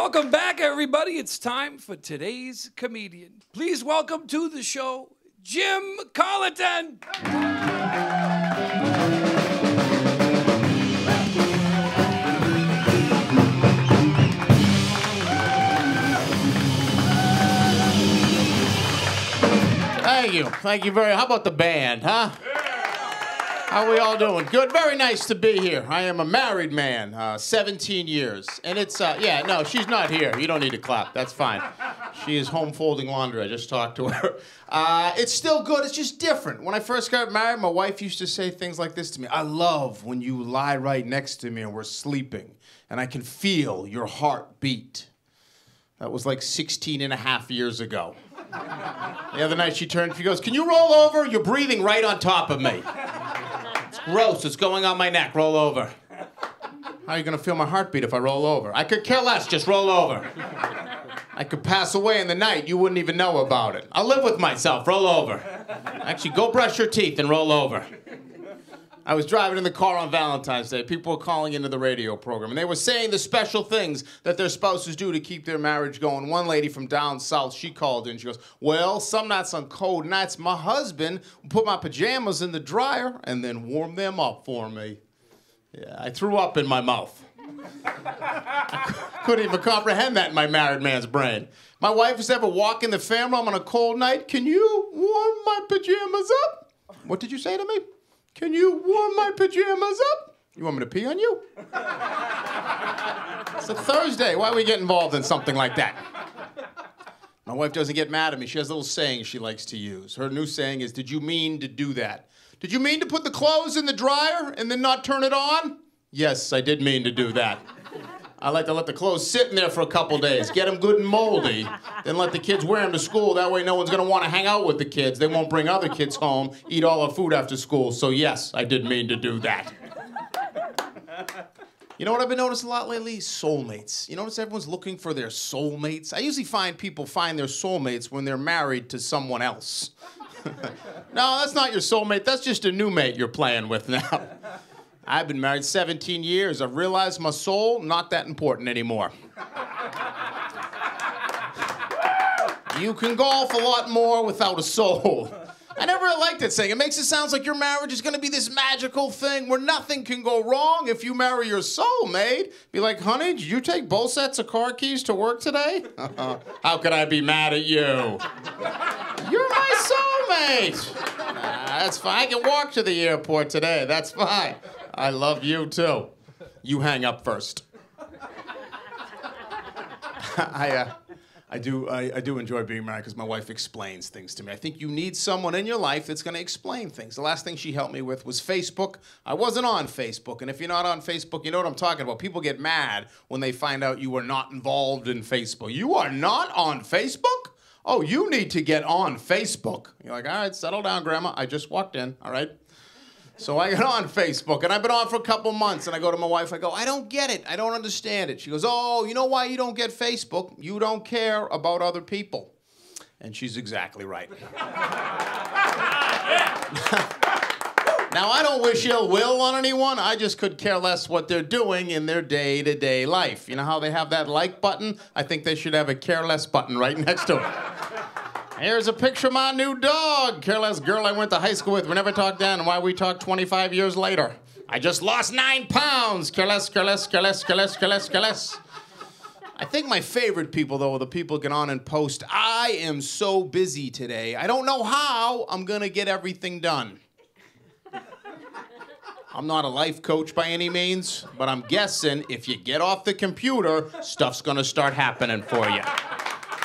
Welcome back, everybody. It's time for today's comedian. Please welcome to the show, Jim Colliton. Thank you. Thank you very How about the band, huh? How are we all doing? Good. Very nice to be here. I am a married man, uh, 17 years. And it's, uh, yeah, no, she's not here. You don't need to clap. That's fine. She is home folding laundry. I just talked to her. Uh, it's still good. It's just different. When I first got married, my wife used to say things like this to me I love when you lie right next to me and we're sleeping, and I can feel your heart beat. That was like 16 and a half years ago. The other night she turned, she goes, Can you roll over? You're breathing right on top of me. Gross. It's going on my neck. Roll over. How are you going to feel my heartbeat if I roll over? I could care less. Just roll over. I could pass away in the night. You wouldn't even know about it. I'll live with myself. Roll over. Actually, go brush your teeth and roll over. I was driving in the car on Valentine's Day. People were calling into the radio program, and they were saying the special things that their spouses do to keep their marriage going. One lady from down south, she called in. She goes, Well, some nights on cold nights, my husband will put my pajamas in the dryer and then warm them up for me. Yeah, I threw up in my mouth. I couldn't even comprehend that in my married man's brain. My wife is ever walking the family room on a cold night. Can you warm my pajamas up? What did you say to me? Can you warm my pajamas up? You want me to pee on you? it's a Thursday. Why we get involved in something like that? My wife doesn't get mad at me. She has a little saying she likes to use. Her new saying is, Did you mean to do that? Did you mean to put the clothes in the dryer and then not turn it on? Yes, I did mean to do that. I like to let the clothes sit in there for a couple days, get them good and moldy, then let the kids wear them to school. That way, no one's going to want to hang out with the kids. They won't bring other kids home, eat all the food after school. So, yes, I did mean to do that. You know what I've been noticing a lot lately? Soulmates. You notice everyone's looking for their soulmates? I usually find people find their soulmates when they're married to someone else. no, that's not your soulmate. That's just a new mate you're playing with now. I've been married 17 years. I've realized my soul, not that important anymore. you can golf a lot more without a soul. I never liked that saying. It makes it sound like your marriage is gonna be this magical thing where nothing can go wrong if you marry your soulmate. Be like, honey, did you take both sets of car keys to work today? How could I be mad at you? You're my soulmate. Nah, that's fine. I can walk to the airport today. That's fine. I love you too. You hang up first. I, uh, I do, I, I do enjoy being married because my wife explains things to me. I think you need someone in your life that's going to explain things. The last thing she helped me with was Facebook. I wasn't on Facebook, and if you're not on Facebook, you know what I'm talking about. People get mad when they find out you are not involved in Facebook. You are not on Facebook? Oh, you need to get on Facebook. You're like, all right, settle down, Grandma. I just walked in, all right? So I get on Facebook, and I've been on for a couple months, and I go to my wife, I go, I don't get it. I don't understand it. She goes, Oh, you know why you don't get Facebook? You don't care about other people. And she's exactly right. now, I don't wish ill will on anyone. I just could care less what they're doing in their day to day life. You know how they have that like button? I think they should have a care less button right next to it. Here's a picture of my new dog. Careless girl I went to high school with. We never talked then. Why we talked 25 years later? I just lost nine pounds. Careless, careless, careless, careless, careless, careless. I think my favorite people, though, are the people get on and post, I am so busy today. I don't know how I'm going to get everything done. I'm not a life coach by any means, but I'm guessing if you get off the computer, stuff's going to start happening for you.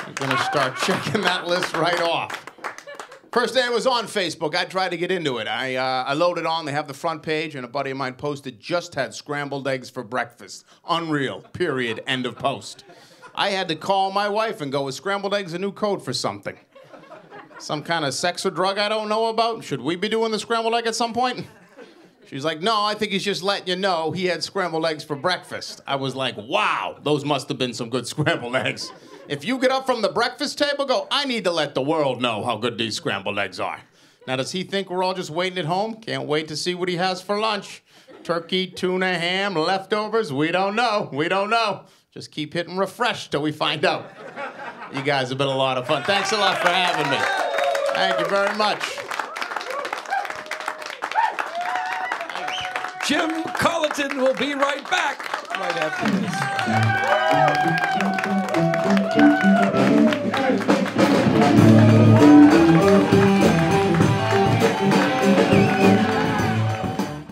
I'm gonna start checking that list right off. First day I was on Facebook, I tried to get into it. I, uh, I loaded on, they have the front page, and a buddy of mine posted, just had scrambled eggs for breakfast. Unreal, period, end of post. I had to call my wife and go, is scrambled eggs a new code for something? Some kind of sex or drug I don't know about? Should we be doing the scrambled egg at some point? She's like, no, I think he's just letting you know he had scrambled eggs for breakfast. I was like, wow, those must have been some good scrambled eggs. If you get up from the breakfast table, go, I need to let the world know how good these scrambled eggs are. Now, does he think we're all just waiting at home? Can't wait to see what he has for lunch. turkey, tuna, ham, leftovers. We don't know. We don't know. Just keep hitting refresh till we find out. You guys have been a lot of fun. Thanks a lot for having me. Thank you very much. Jim Colliton will be right back right after this.